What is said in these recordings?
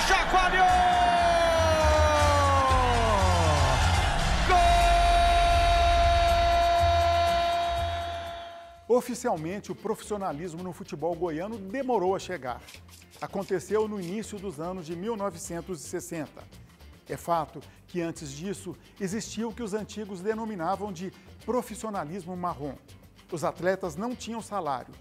chacoalhou! Oficialmente, o profissionalismo no futebol goiano demorou a chegar. Aconteceu no início dos anos de 1960. É fato que antes disso existia o que os antigos denominavam de profissionalismo marrom. Os atletas não tinham salário.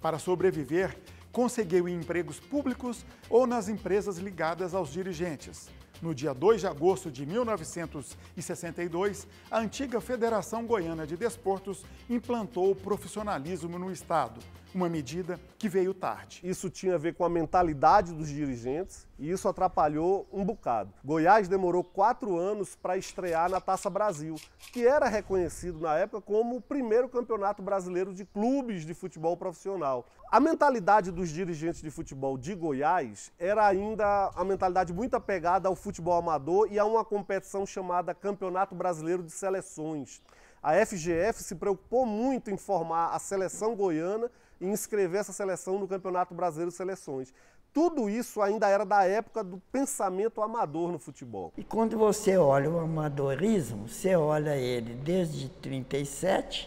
Para sobreviver, conseguiu empregos públicos ou nas empresas ligadas aos dirigentes. No dia 2 de agosto de 1962, a antiga Federação Goiana de Desportos implantou o profissionalismo no Estado, uma medida que veio tarde. Isso tinha a ver com a mentalidade dos dirigentes e isso atrapalhou um bocado. Goiás demorou quatro anos para estrear na Taça Brasil, que era reconhecido na época como o primeiro campeonato brasileiro de clubes de futebol profissional. A mentalidade dos dirigentes de futebol de Goiás era ainda a mentalidade muito apegada ao futebol amador e a uma competição chamada Campeonato Brasileiro de Seleções. A FGF se preocupou muito em formar a seleção goiana e inscrever essa seleção no Campeonato Brasileiro de Seleções. Tudo isso ainda era da época do pensamento amador no futebol. E quando você olha o amadorismo, você olha ele desde 37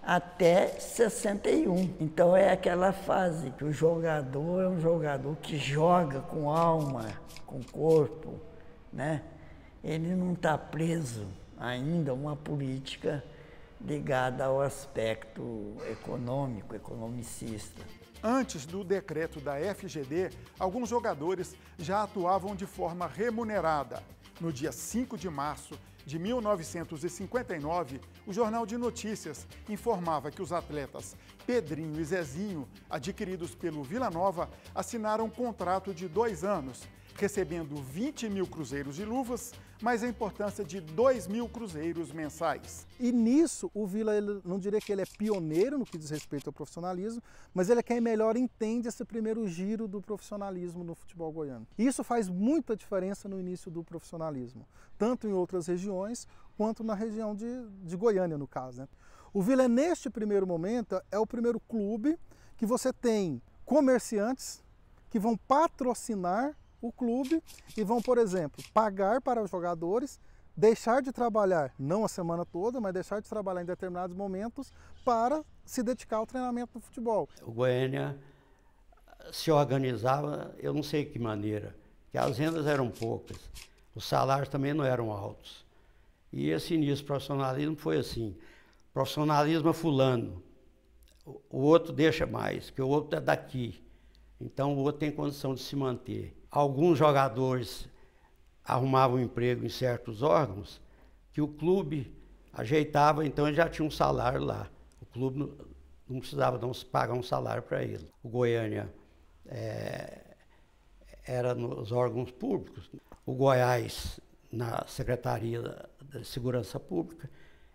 até 61. Então é aquela fase que o jogador é um jogador que joga com alma, com corpo, né? Ele não está preso ainda a uma política ligada ao aspecto econômico, economicista. Antes do decreto da FGD, alguns jogadores já atuavam de forma remunerada. No dia 5 de março de 1959, o Jornal de Notícias informava que os atletas Pedrinho e Zezinho, adquiridos pelo Vila Nova, assinaram um contrato de dois anos recebendo 20 mil cruzeiros de luvas, mais a importância de 2 mil cruzeiros mensais. E nisso, o Vila, não diria que ele é pioneiro no que diz respeito ao profissionalismo, mas ele é quem melhor entende esse primeiro giro do profissionalismo no futebol goiano. E isso faz muita diferença no início do profissionalismo, tanto em outras regiões, quanto na região de, de Goiânia, no caso. Né? O Vila, neste primeiro momento, é o primeiro clube que você tem comerciantes que vão patrocinar o clube e vão, por exemplo, pagar para os jogadores, deixar de trabalhar, não a semana toda, mas deixar de trabalhar em determinados momentos para se dedicar ao treinamento do futebol. O Goiânia se organizava, eu não sei que maneira, que as rendas eram poucas, os salários também não eram altos. E esse início do profissionalismo foi assim, profissionalismo é fulano, o outro deixa mais, que o outro é daqui. Então o outro tem condição de se manter. Alguns jogadores arrumavam emprego em certos órgãos que o clube ajeitava, então ele já tinha um salário lá. O clube não, precisava não pagar um salário para ele. O Goiânia é, era nos órgãos públicos, o Goiás na Secretaria da Segurança Pública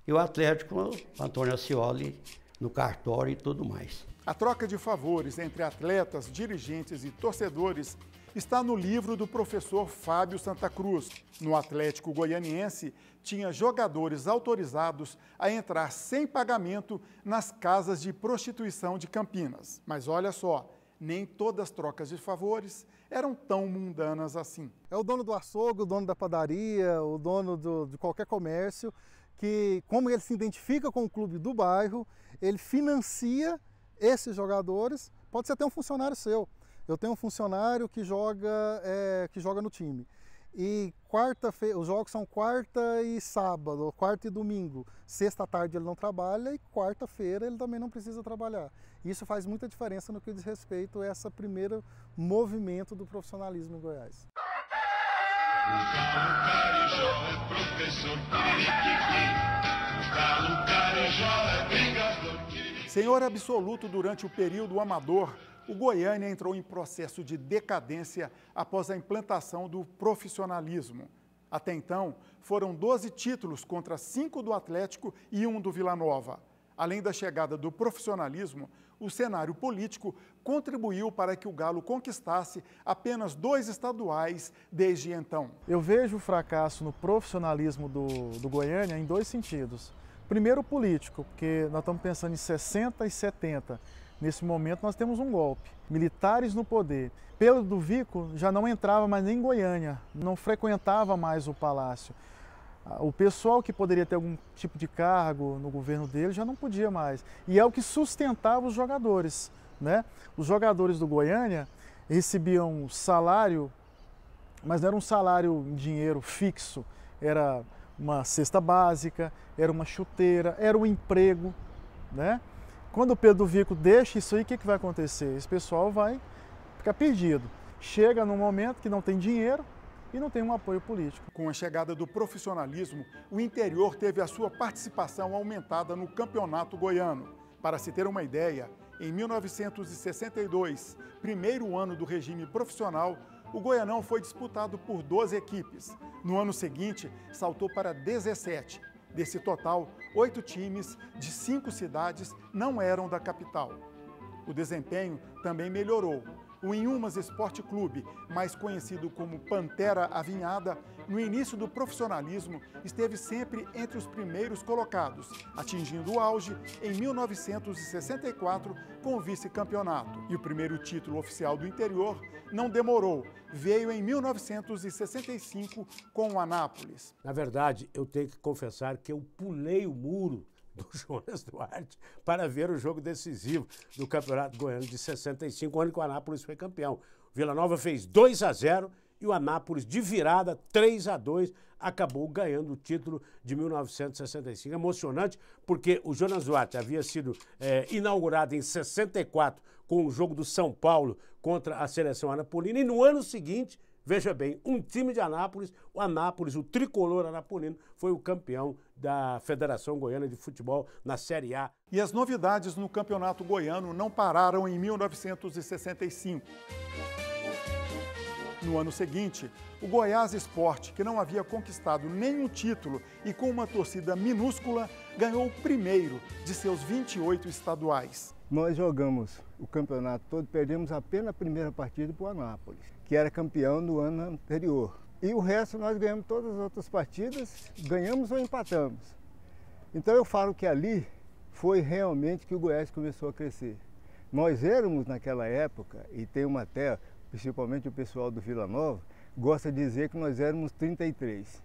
e o Atlético, o Antônio Ascioli, no cartório e tudo mais. A troca de favores entre atletas, dirigentes e torcedores está no livro do professor Fábio Santa Cruz. No Atlético Goianiense, tinha jogadores autorizados a entrar sem pagamento nas casas de prostituição de Campinas. Mas olha só, nem todas as trocas de favores eram tão mundanas assim. É o dono do açougue, o dono da padaria, o dono do, de qualquer comércio, que como ele se identifica com o clube do bairro, ele financia esses jogadores, pode ser até um funcionário seu. Eu tenho um funcionário que joga, é, que joga no time. E quarta-feira, os jogos são quarta e sábado, quarta e domingo. Sexta tarde ele não trabalha e quarta-feira ele também não precisa trabalhar. Isso faz muita diferença no que diz respeito a esse primeiro movimento do profissionalismo em Goiás. Senhor absoluto durante o período amador, o Goiânia entrou em processo de decadência após a implantação do profissionalismo. Até então, foram 12 títulos contra 5 do Atlético e um do Vila Nova. Além da chegada do profissionalismo, o cenário político contribuiu para que o Galo conquistasse apenas dois estaduais desde então. Eu vejo o fracasso no profissionalismo do, do Goiânia em dois sentidos. Primeiro, político, porque nós estamos pensando em 60 e 70. Nesse momento nós temos um golpe. Militares no poder. Pedro do Vico já não entrava mais nem em Goiânia, não frequentava mais o palácio. O pessoal que poderia ter algum tipo de cargo no governo dele já não podia mais. E é o que sustentava os jogadores. Né? Os jogadores do Goiânia recebiam salário, mas não era um salário em dinheiro fixo, era uma cesta básica, era uma chuteira, era um emprego. Né? Quando o Pedro Vico deixa isso aí, o que, que vai acontecer? Esse pessoal vai ficar perdido. Chega num momento que não tem dinheiro e não tem um apoio político. Com a chegada do profissionalismo, o interior teve a sua participação aumentada no campeonato goiano. Para se ter uma ideia, em 1962, primeiro ano do regime profissional, o Goianão foi disputado por 12 equipes. No ano seguinte, saltou para 17 Desse total, oito times de cinco cidades não eram da capital. O desempenho também melhorou. O Inhumas Esporte Clube, mais conhecido como Pantera Avinhada, no início do profissionalismo esteve sempre entre os primeiros colocados, atingindo o auge em 1964 com o vice-campeonato. E o primeiro título oficial do interior não demorou, veio em 1965 com o Anápolis. Na verdade, eu tenho que confessar que eu pulei o muro do Jonas Duarte para ver o jogo decisivo do Campeonato Goiano de 65, ano que o Anápolis foi campeão. Vila Nova fez 2 a 0 e o Anápolis, de virada, 3 a 2 acabou ganhando o título de 1965. Emocionante, porque o Jonas Duarte havia sido é, inaugurado em 64 com o jogo do São Paulo contra a seleção anapolina, e no ano seguinte, veja bem, um time de Anápolis, o Anápolis, o tricolor anapolino, foi o campeão da Federação Goiana de Futebol na Série A. E as novidades no Campeonato Goiano não pararam em 1965. No ano seguinte, o Goiás Esporte, que não havia conquistado nenhum título e com uma torcida minúscula, ganhou o primeiro de seus 28 estaduais. Nós jogamos o campeonato todo, perdemos apenas a primeira partida para o Anápolis, que era campeão no ano anterior. E o resto nós ganhamos todas as outras partidas, ganhamos ou empatamos. Então eu falo que ali foi realmente que o Goiás começou a crescer. Nós éramos naquela época, e tem uma até principalmente o pessoal do Vila Nova, gosta de dizer que nós éramos 33.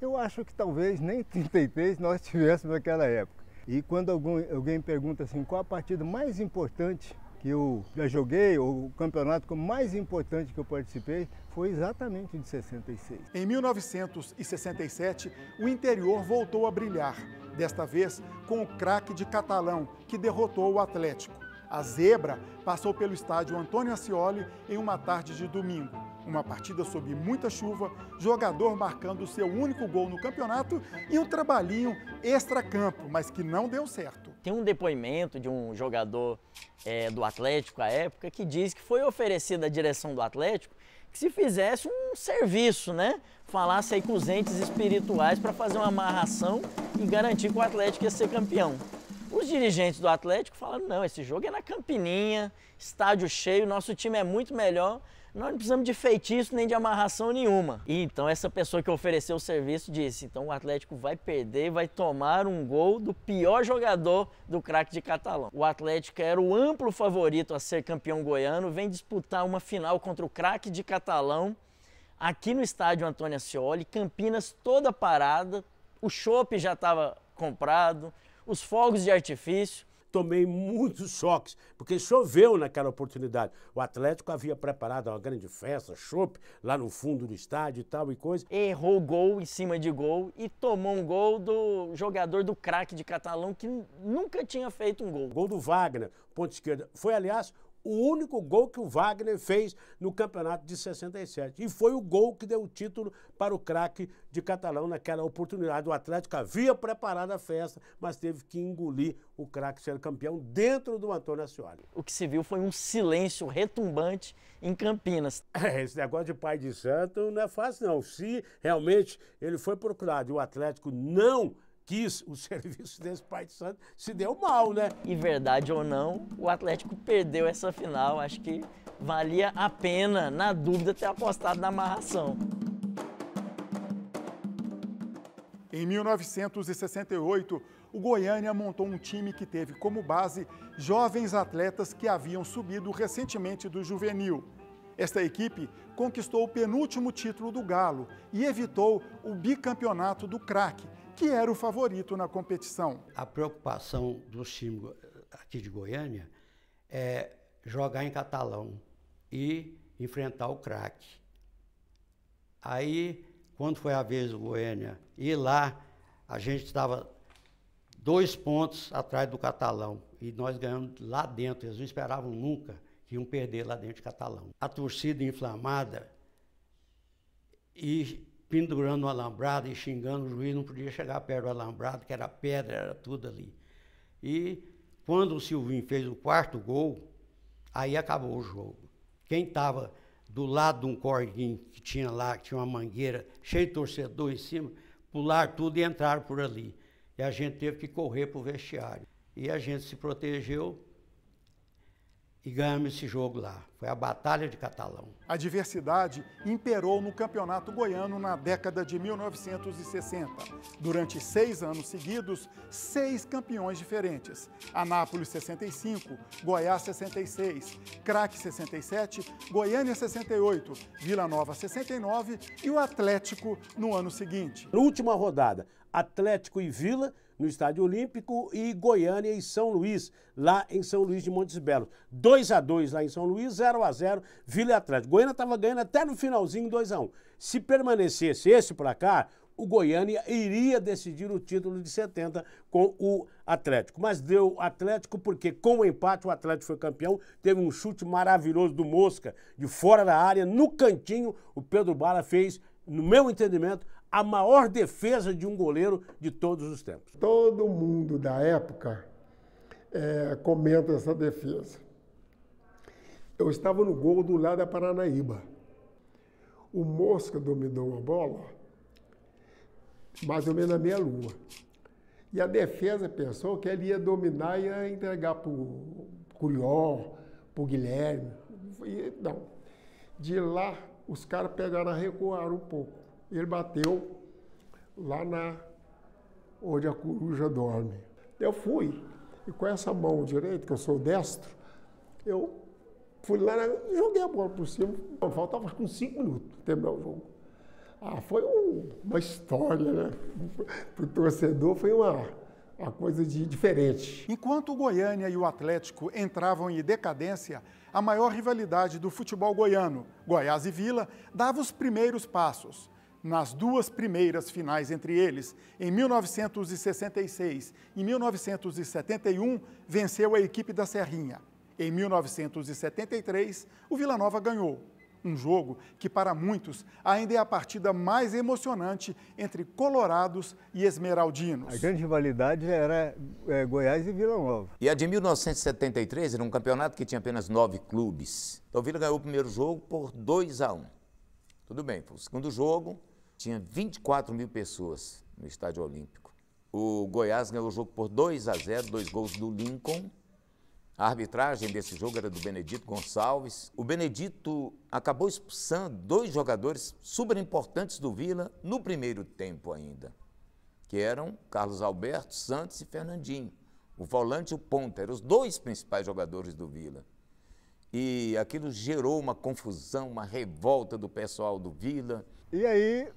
Eu acho que talvez nem 33 nós tivéssemos naquela época. E quando alguém pergunta assim, qual a partida mais importante que eu já joguei, o campeonato mais importante que eu participei, foi exatamente de 66. Em 1967, o interior voltou a brilhar, desta vez com o craque de Catalão, que derrotou o Atlético. A zebra passou pelo estádio Antônio Ascioli em uma tarde de domingo. Uma partida sob muita chuva, jogador marcando seu único gol no campeonato e um trabalhinho extra-campo, mas que não deu certo. Tem um depoimento de um jogador é, do Atlético à época que diz que foi oferecido à direção do Atlético que se fizesse um serviço, né? Falasse aí com os entes espirituais para fazer uma amarração e garantir que o Atlético ia ser campeão. Os dirigentes do Atlético falaram: não, esse jogo é na Campininha, estádio cheio, nosso time é muito melhor, nós não precisamos de feitiço nem de amarração nenhuma. E então essa pessoa que ofereceu o serviço disse: então o Atlético vai perder vai tomar um gol do pior jogador do craque de Catalão. O Atlético era o amplo favorito a ser campeão goiano, vem disputar uma final contra o craque de Catalão aqui no estádio Antônio Ascioli, Campinas toda parada, o chopp já estava comprado, os fogos de artifício. Tomei muitos choques, porque choveu naquela oportunidade. O Atlético havia preparado uma grande festa, chopp, lá no fundo do estádio e tal e coisa. Errou gol em cima de gol e tomou um gol do jogador do craque de Catalão que nunca tinha feito um gol. Gol do Wagner, ponto esquerda. Foi, aliás, o único gol que o Wagner fez no campeonato de 67. E foi o gol que deu o título para o craque de Catalão naquela oportunidade. O Atlético havia preparado a festa, mas teve que engolir o craque ser campeão dentro do Antônio Ascioli. O que se viu foi um silêncio retumbante em Campinas. É, esse negócio de pai de santo não é fácil não. Se realmente ele foi procurado e o Atlético não quis o serviço desse pai de santo, se deu mal, né? E verdade ou não, o Atlético perdeu essa final. Acho que valia a pena, na dúvida, ter apostado na amarração. Em 1968, o Goiânia montou um time que teve como base jovens atletas que haviam subido recentemente do juvenil. Esta equipe conquistou o penúltimo título do Galo e evitou o bicampeonato do craque, que era o favorito na competição. A preocupação dos times aqui de Goiânia é jogar em catalão e enfrentar o craque. Aí, quando foi a vez do Goiânia ir lá, a gente estava dois pontos atrás do catalão e nós ganhamos lá dentro. Eles não esperavam nunca que iam perder lá dentro de catalão. A torcida inflamada e pendurando o alambrado e xingando o juiz, não podia chegar perto do alambrado, que era pedra, era tudo ali. E quando o Silvinho fez o quarto gol, aí acabou o jogo. Quem estava do lado de um corguinho que tinha lá, que tinha uma mangueira, cheio de torcedor em cima, pular tudo e entrar por ali. E a gente teve que correr para o vestiário. E a gente se protegeu e ganhamos esse jogo lá. Foi a Batalha de Catalão. A diversidade imperou no campeonato goiano na década de 1960. Durante seis anos seguidos, seis campeões diferentes. Anápolis 65, Goiás 66, Craque 67, Goiânia 68, Vila Nova 69 e o Atlético no ano seguinte. Na última rodada, Atlético e Vila no Estádio Olímpico e Goiânia e São Luís, lá em São Luís de Montes Belos. 2 a 2 lá em São Luís, 0 a 0 Vila Atlético. Goiânia estava ganhando até no finalzinho 2 a 1. Se permanecesse esse placar, o Goiânia iria decidir o título de 70 com o Atlético. Mas deu Atlético porque, com o empate, o Atlético foi campeão. Teve um chute maravilhoso do Mosca, de fora da área, no cantinho. O Pedro Bala fez, no meu entendimento, a maior defesa de um goleiro de todos os tempos. Todo mundo da época é, comenta essa defesa. Eu estava no gol do lado da Paranaíba. O Mosca dominou a bola mais ou menos na meia-lua. E a defesa pensou que ele ia dominar e ia entregar para o Curió, para o Guilherme. E, não. De lá, os caras pegaram a recuar um pouco ele bateu lá na onde a coruja dorme. Eu fui, e com essa mão direita, que eu sou destro, eu fui lá e joguei a bola por cima. Faltava com cinco minutos terminar o jogo. Ah, foi um, uma história, né? Para o torcedor foi uma, uma coisa de diferente. Enquanto o Goiânia e o Atlético entravam em decadência, a maior rivalidade do futebol goiano, Goiás e Vila, dava os primeiros passos nas duas primeiras finais entre eles, em 1966 e 1971, venceu a equipe da Serrinha. Em 1973, o Vila Nova ganhou. Um jogo que, para muitos, ainda é a partida mais emocionante entre colorados e esmeraldinos. A grande rivalidade era é, Goiás e Vila Nova. E a de 1973 era um campeonato que tinha apenas nove clubes. Então o Vila ganhou o primeiro jogo por 2 a 1. Um. Tudo bem, foi o segundo jogo, tinha 24 mil pessoas no Estádio Olímpico. O Goiás ganhou o jogo por 2 a 0, dois gols do Lincoln. A arbitragem desse jogo era do Benedito Gonçalves. O Benedito acabou expulsando dois jogadores super importantes do Vila no primeiro tempo ainda, que eram Carlos Alberto Santos e Fernandinho. O volante e o ponta eram os dois principais jogadores do Vila. E aquilo gerou uma confusão, uma revolta do pessoal do Vila. E aí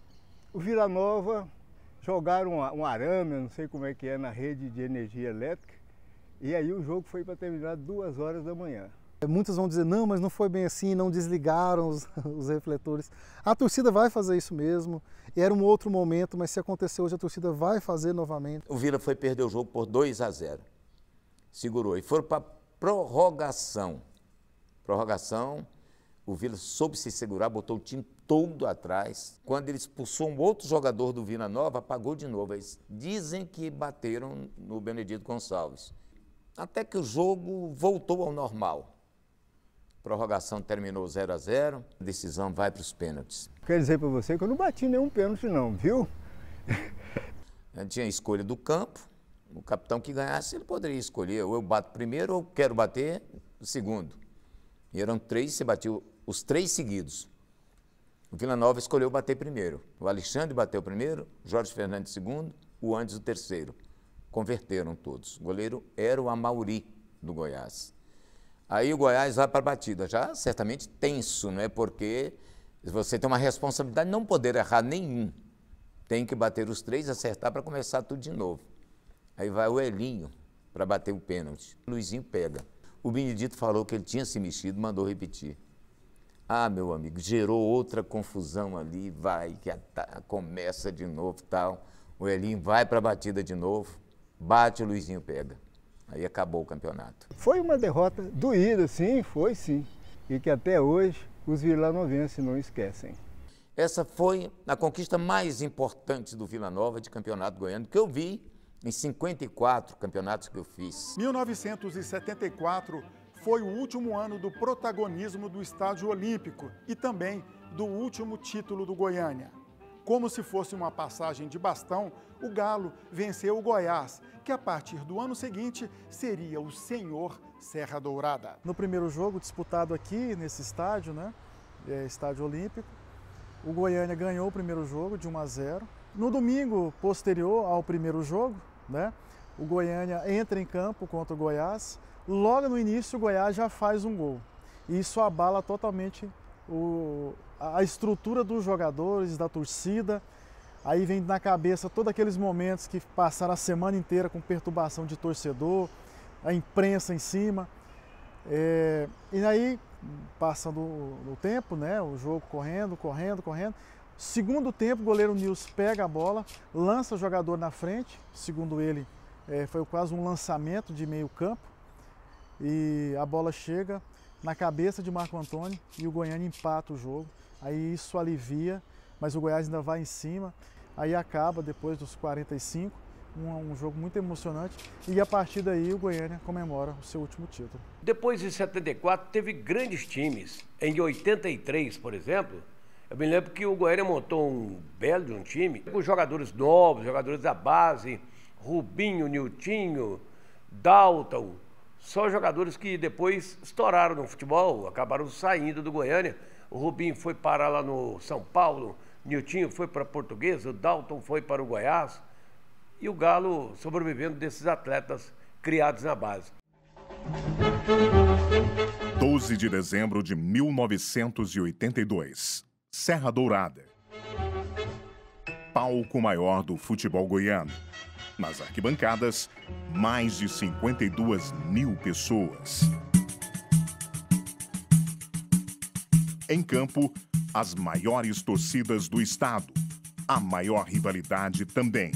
o Vila Nova jogaram um, arame, não sei como é que é, na rede de energia elétrica, e aí o jogo foi para terminar duas horas da manhã. Muitos vão dizer, não, mas não foi bem assim, não desligaram os, os, refletores. A torcida vai fazer isso mesmo. Era um outro momento, mas se acontecer hoje, a torcida vai fazer novamente. O Vila foi perder o jogo por 2 a 0. Segurou. E foram para prorrogação. Prorrogação, o Vila soube se segurar, botou o time todo atrás. Quando ele expulsou um outro jogador do Vila Nova, apagou de novo. Eles dizem que bateram no Benedito Gonçalves. Até que o jogo voltou ao normal. A prorrogação terminou 0 a 0 a decisão vai para os pênaltis. Quer dizer para você que eu não bati nenhum pênalti não, viu? tinha a escolha do campo, o capitão que ganhasse, ele poderia escolher, ou eu bato primeiro ou quero bater o segundo. E eram três, você batiu os três seguidos. O Vila Nova escolheu bater primeiro. O Alexandre bateu primeiro, Jorge Fernandes segundo, o Andes o terceiro. Converteram todos. O goleiro era o Amauri, do Goiás. Aí o Goiás vai para a batida, já certamente tenso, não é? Porque você tem uma responsabilidade de não poder errar nenhum. Tem que bater os três, acertar para começar tudo de novo. Aí vai o Elinho para bater o pênalti. O Luizinho pega. O Benedito falou que ele tinha se mexido, mandou repetir. Ah, meu amigo, gerou outra confusão ali, vai, que a, a, começa de novo tal. O Elinho vai para a batida de novo, bate, o Luizinho pega. Aí acabou o campeonato. Foi uma derrota doída, sim, foi sim. E que até hoje os vilanovenses não esquecem. Essa foi a conquista mais importante do Vila Nova de campeonato goiano que eu vi em 54 campeonatos que eu fiz. 1974 foi o último ano do protagonismo do Estádio Olímpico e também do último título do Goiânia. Como se fosse uma passagem de bastão, o Galo venceu o Goiás, que a partir do ano seguinte seria o senhor Serra Dourada. No primeiro jogo disputado aqui nesse estádio, né, é, estádio olímpico, o Goiânia ganhou o primeiro jogo de 1 a 0. No domingo posterior ao primeiro jogo, né, o Goiânia entra em campo contra o Goiás. Logo no início, o Goiás já faz um gol. Isso abala totalmente o, a estrutura dos jogadores, da torcida. Aí vem na cabeça todos aqueles momentos que passaram a semana inteira com perturbação de torcedor, a imprensa em cima. É, e aí, passando o tempo, né, o jogo correndo, correndo, correndo. Segundo tempo, o goleiro Nils pega a bola, lança o jogador na frente, segundo ele, é, foi quase um lançamento de meio campo. E a bola chega na cabeça de Marco Antônio e o Goiânia empata o jogo. Aí isso alivia, mas o Goiás ainda vai em cima. Aí acaba, depois dos 45, um, um, jogo muito emocionante e a partir daí o Goiânia comemora o seu último título. Depois de 74 teve grandes times. Em 83, por exemplo, eu me lembro que o Goiânia montou um belo de um time com jogadores novos, jogadores da base, Rubinho, Niltinho, Dalton, só jogadores que depois estouraram no futebol, acabaram saindo do Goiânia. O Rubinho foi parar lá no São Paulo, Niltinho foi para Portuguesa, o Dalton foi para o Goiás e o Galo sobrevivendo desses atletas criados na base. 12 de dezembro de 1982. Serra Dourada. Palco maior do futebol goiano. Nas arquibancadas, mais de 52 mil pessoas. Em campo, as maiores torcidas do estado. A maior rivalidade também.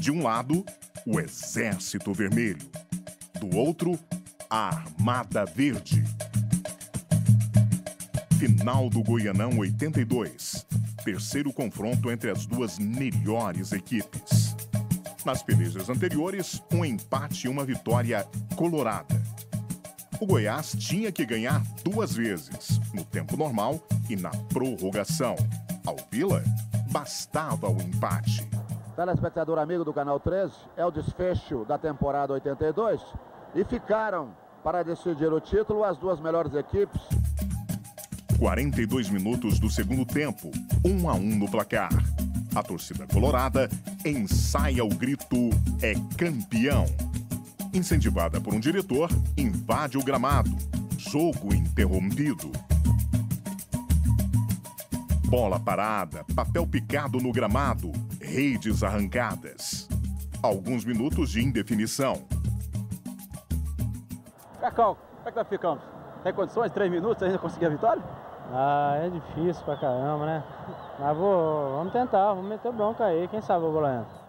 De um lado, o Exército Vermelho. Do outro, a Armada Verde. Final do Goianão 82. Terceiro confronto entre as duas melhores equipes. Nas pelejas anteriores, um empate e uma vitória colorada. O Goiás tinha que ganhar duas vezes, no tempo normal e na prorrogação. Ao Vila, bastava o empate. Telespectador amigo do Canal 13, é o desfecho da temporada 82 e ficaram para decidir o título as duas melhores equipes. 42 minutos do segundo tempo, 1 um a 1 um no placar. A torcida colorada ensaia o grito é campeão. Incentivada por um diretor, invade o gramado. Jogo interrompido. Bola parada, papel picado no gramado, redes arrancadas. Alguns minutos de indefinição. Cacau, como é que nós ficamos? Tem condições? Três minutos ainda conseguir a vitória? Ah, é difícil pra caramba, né? Mas vou, vamos tentar, vamos meter bronca aí, quem sabe o bola entra.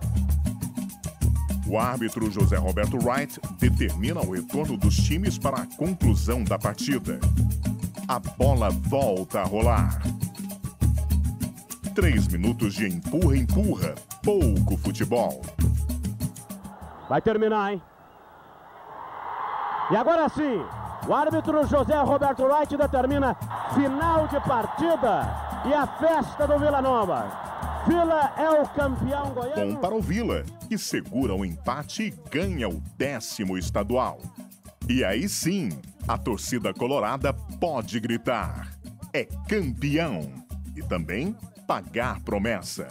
O árbitro José Roberto Wright determina o retorno dos times para a conclusão da partida. A bola volta a rolar. Três minutos de empurra-empurra, pouco futebol. Vai terminar, hein? E agora sim, o árbitro José Roberto Wright determina final de partida e a festa do Vila Nova. Vila é o campeão goiano. Bom para o Vila, que segura o empate e ganha o décimo estadual. E aí sim, a torcida colorada pode gritar: é campeão. E também pagar promessa.